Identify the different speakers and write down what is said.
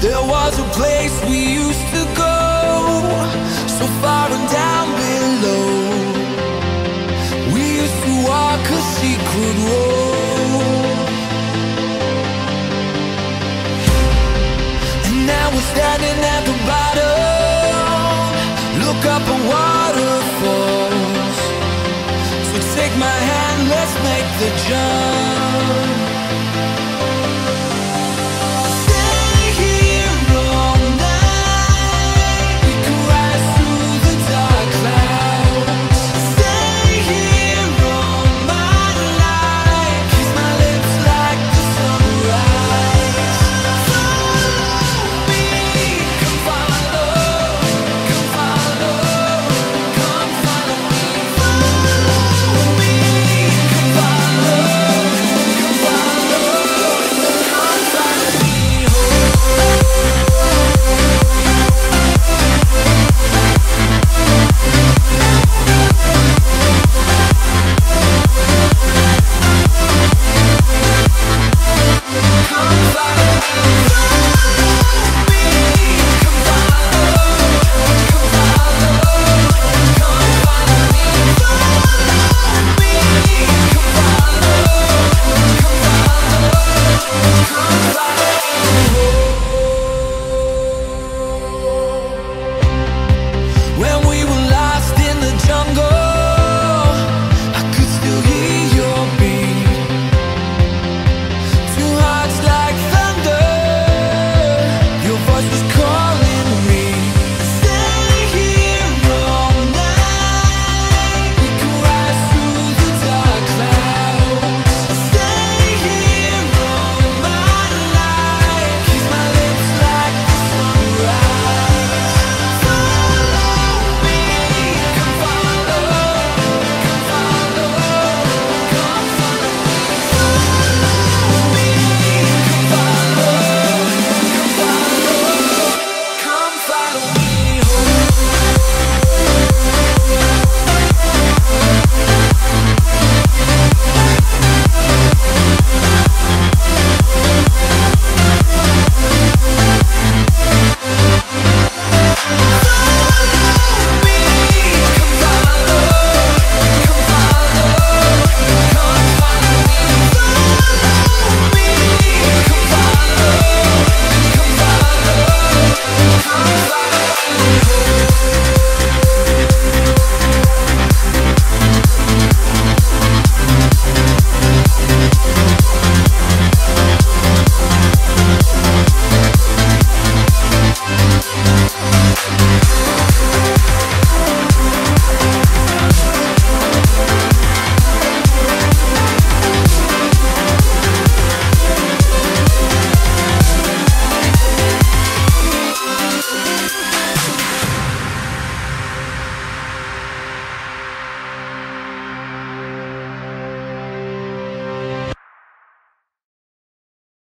Speaker 1: There was a place we used to go So far and down below. We used to walk a secret road. And now we're standing at the bottom. Look up at waterfall. So take my hand, let's make the jump.